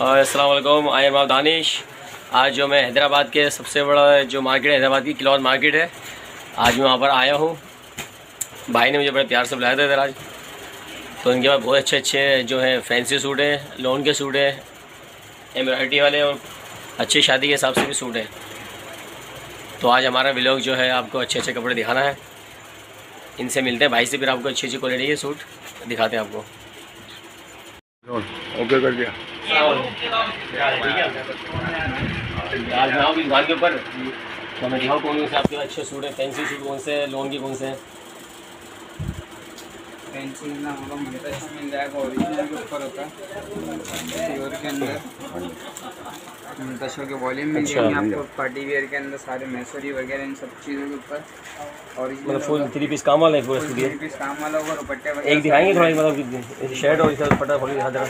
Aslam I am आप दानिश। आज जो मैं हैदराबाद के सबसे बड़ा जो मार्केट है, हैदराबाद की क्लॉथ मार्केट है, आज मैं वहाँ पर आया हूँ। भाई ने मुझे बड़े प्यार से बुलाया था इधर आज। तो इनके पास बहुत अच्छे अच्छे जो है फैंसी सूट हैं लोन के सूट हैं एम्ब्रॉयडरी वाले और अच्छी शादी के हिसाब से भी सूट हैं। तो आज हमारा व्लॉग जो है आपको अच्छे अच्छे कपड़े दिखाना है। इनसे मिलते हैं, भाई से फिर आपको अच्छी अच्छी क्वालिटी के सूट दिखाते हैं आपको। ओके कर दिया। आज मैं आऊँ दुकान के ऊपर तो मैं दिखाऊँ कौन से आपके अच्छे सूट है फैंसी सूट कौन से हैं लोन के कौन से हैं इसमें मिल जाएगा ओरिजिनल के ऊपर होता है। के अंदर दशों के वॉल्यूम मिल। जाएँगे आपको पार्टी वेयर के अंदर सारे मैसरी वगैरह इन सब चीज़ों के ऊपर और मतलब फुल थ्री पीस काम वाला है पूरा स्टूडियो थ्री पीस काम वाला होगा दुपट्टे वगैरह एक दिखाएँगे थोड़ा मतलब शर्ट और इसका पटा खोलिए दिखा जरा।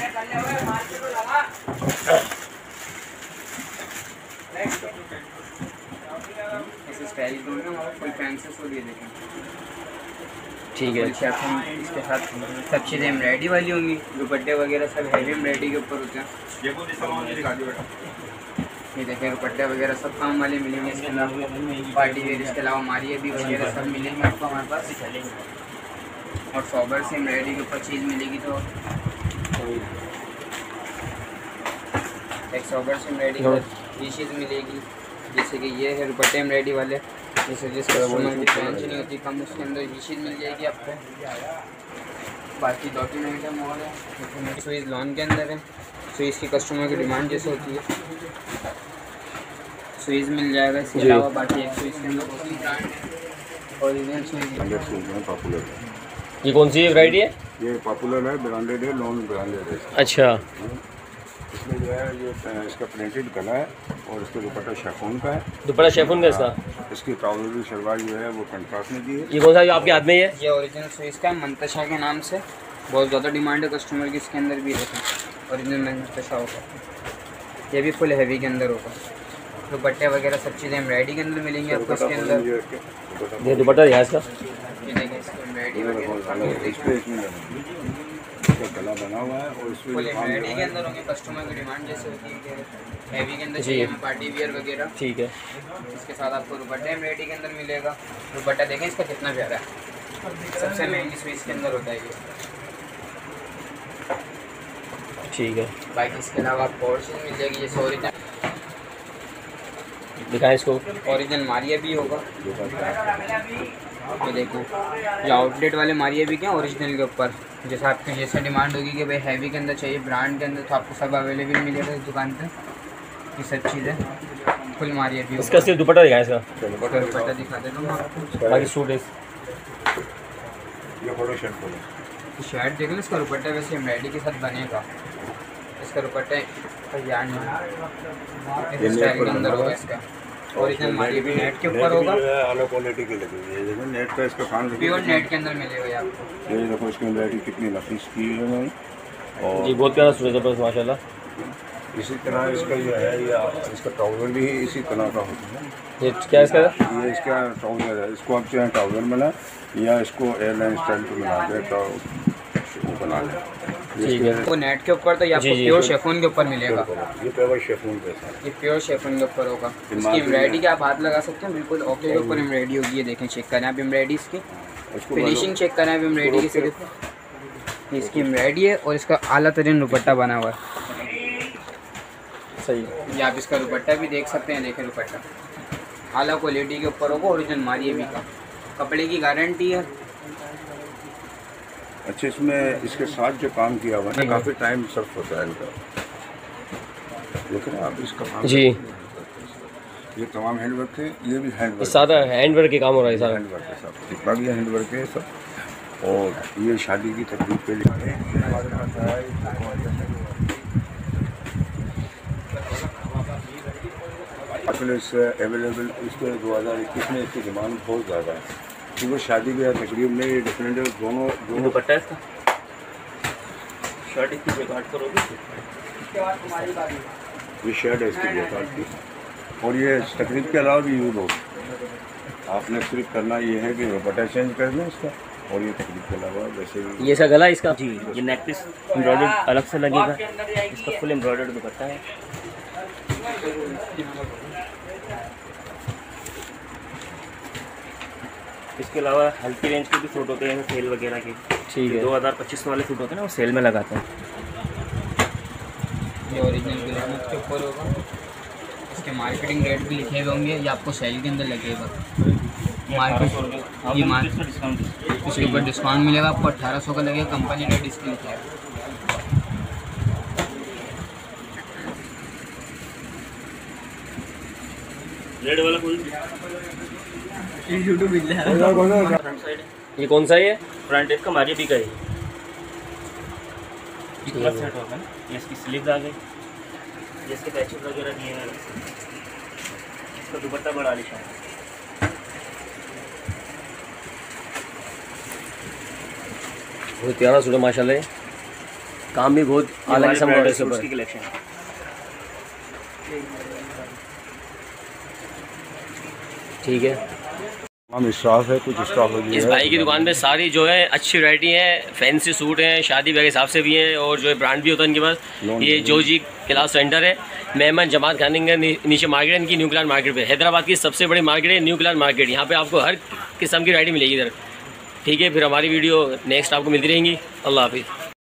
स्टाइल फुल फैंसी सूट ये देखें। ठीक है। फुल हम इसके साथ सब चीज़ें एम्ब्रॉयडरी वाली होंगी। दुपट्टे वगैरह सब हैवी एम्ब्रॉयडरी के ऊपर होते हैं। ये देखें दुपट्टे वगैरह सब काम वाले मिलेंगे इसके अलावा। पार्टी वेयर इसके अलावा हमारी अभी वगैरह सब मिलेंगे आपको हमारे पास। और सॉबर से एम्ब्रॉयडरी के ऊपर चीज़ मिलेगी तो। एक सॉबर से एम्ब्रॉयडरी की ये चीज़ मिलेगी। जैसे कि ये है दुपट्टे एम्ब्रॉयडरी वाले। जैसे जिस कस्टमर की टेंशन नहीं होती कम उसके अंदर ये चीज़ मिल जाएगी आपको। बाकी तीन आइटम और है। स्विज लॉन के अंदर है। स्विज की कस्टमर की डिमांड जैसे होती है। स्विज मिल जाएगा इसके अलावा बाकी एक स्विज के अंदर है ओरिजिनल है पॉपुलर ये कौन सी वैरायटी है? ये पॉपुलर है ब्रांडेड है नॉन ब्रांडेड है। अच्छा। इसमें जो है ये इसका प्रिंटेड गला है और इसका दुपट्टा शेफोन का है। दुपट्टा शेफून का इसका? इसकी ट्राउज़र शलवार जो है वो कंट्रास्ट में दी है। ये कौन सा आपके हाथ में ही है? ये ओरिजिनल स्विच का है मंतशा के नाम से। बहुत ज़्यादा डिमांड है कस्टमर की इसके अंदर भी रहता ओरिजिनल मंतशा होगा। ये भी फुल हैवी के अंदर होगा। दुपट्टे वगैरह सब चीज़ें एम्ब्रॉयडरी के अंदर मिलेंगी आपको इसके अंदर। ये दुपट्टा ये दुपट्टा दिखा इसका गला बना हुआ है और इसमें के अंदर होंगे कस्टमर की डिमांड जैसे होती है हैवी के अंदर जी। चाहिए पार्टी वियर वगैरह। ठीक है। इसके साथ आपको दुपट्टा एम्ब्रॉयडरी के अंदर मिलेगा। दुपट्टा देखें इसका कितना प्यारा है। सबसे महँगी स्विच के अंदर होता है ये। ठीक है। बाकी इसके अलावा आपको और चीज़ मिल जाएगी जैसे ओरिजिनल दिखाएँ इसको। ओरिजिनल मारिया भी होगा। ये देखो ये आउटलेट वाले मारिया भी क्या ओरिजिनल के ऊपर? जैसे आपकी जैसे डिमांड होगी कि भाई हैवी के अंदर चाहिए ब्रांड के अंदर तो आपको सब अवेलेबल मिलेगा इस दुकान पर ये सब चीज़ें। फुल मारिया भी इसका सिर्फ़ दुपट्टा दिखाएँ इसका। दुपट्टा दिखा देता हूँ आपको। बाकी सूट है ये फ़ोटो शर्ट खोलें शर्ट देख लो इसका दुपट्टा वैसे एम्ब्रॉयडरी के साथ बनेगा। इसका दुपट्टा तैयार नहीं है इस स्टाइल के अंदर होगा है। इसका। ओरिजिनल मारिया भी नेट के ऊपर होगा। जो है अलग क्वालिटी की लगी हुई है। देखो नेट का इसका काम प्योर नेट के अंदर मिलेगा ये आपको। ये देखो इसकी एम्ब्रॉयडरी कितनी नफीस की है उन्होंने जी बहुत प्यारा है ज़बरदस्त माशाल्लाह। इसी तरह इसका जो है या इसका ट्राउज़र भी इसी तरह का होता है। ये क्या इसका? ये इसका ट्राउज़र है। इसको आप चाहे ट्राउज़र बना या इसको एयरलाइन स्टाइल बना दे तो वो बना लें ठीक है। वो नेट के ऊपर तो ये आपको प्योर शेफोन के ऊपर मिलेगा। ये पेवर शेफून के साथ। ये प्योर शेफोन के ऊपर होगा। इसकी एम्ब्रॉयडरी के आप हाथ लगा सकते हैं? बिल्कुल ओके के ऊपर एम्ब्रॉयडरी होगी ये देखें चेक करें आप एम्ब्रॉयडरी इसकी। फिनिशिंग चेक करें आप एम्ब्रॉयडरी की सिर्फ़ इसकी एम्ब्रॉयडरी है और इसका आला तरीन दुपट्टा बना हुआ है। सही है। ये आप इसका दुपट्टा भी देख सकते हैं देखें दुपट्टा। आला क्वालिटी के ऊपर होगा ओरिजिनल मारिए भी का। कपड़े की गारंटी है। अच्छा इसमें इसके साथ जो काम किया हुआ है काफ़ी टाइम सर्फ होता है इनका। हैं आप इसका काम जी। ये तमाम हैंड वर्क है ये भी हैंड ये वर्क सारा हैंड वर्क के काम हो रहा है सारा। हैंड वर्क है सब। जितना भी हैंड वर्क है सब। और ये शादी की तकलीफ़ पे लिखते हैं। असल इस अवेलेबल इसके दो हज़ार इक्कीस में इसकी डिमांड बहुत ज़्यादा है। क्योंकि शादी ब्याह तकरीब में ये डिफरेंट है दोनों दोनों दुपट्टा है इसका? शर्ट इसकी बेकार करोगे ये शर्ट है इसकी बेकार की। और ये तकरीब के अलावा भी यूज़ हो आपने सिर्फ़ करना ये है कि दुपट्टा चेंज कर दें इसका और ये तकलीफ़ के अलावा वैसे भी ये इसका गला इसका? जी ये नेक पीस एम्ब्रॉयडर्ड अलग से लगेगा। इसका फुल एम्ब्रॉयडर्ड दुपट्टा है। इसके अलावा हल्की रेंज के भी सूट होते हैं सेल वगैरह के। ठीक है। दो हज़ार पच्चीस वाले सूट होते हैं ना वो सेल में लगाते हैं। ये ओरिजिनल के ऊपर होगा। इसके मार्केटिंग रेट भी लिखे हुए होंगे ये आपको सेल के अंदर लगेगा। मार्केट ये मार डिस्काउंट इसके ऊपर डिस्काउंट मिलेगा आपको अट्ठारह सौ का लगेगा कंपनी रेट इसके लिखा है रेड वाला फुल फ्रंट साइड ये कौन सा है ये फ्रंट इसका मारिए भी का है। सेट होगा ये इसकी स्लीव्स आ गई। ये इसके पैचेस वगैरह दिए हैं। इसका दुपट्टा बड़ा है। बहुत प्यारा सूट है माशाल्लाह। काम भी बहुत अलग किस्म का इसके ऊपर कलेक्शन है। ठीक है। स्टॉक है कुछ स्टॉक है इस भाई की दुकान पे सारी जो है अच्छी वैरायटी है फैंसी सूट हैं शादी ब्याह के हिसाब से भी हैं और जो है ब्रांड भी होता है इनके पास। ये जो जी क्लास सेंटर है मेहमान जमात खाने के नीचे मार्केट है इनकी न्यू क्लास मार्केट पे। हैदराबाद की सबसे बड़ी मार्केट है न्यू क्लास मार्केट यहाँ पे आपको हर किस्म की वैरायटी मिलेगी इधर। ठीक है फिर हमारी वीडियो नेक्स्ट आपको मिलती रहेंगी। अल्लाह हाफिज़।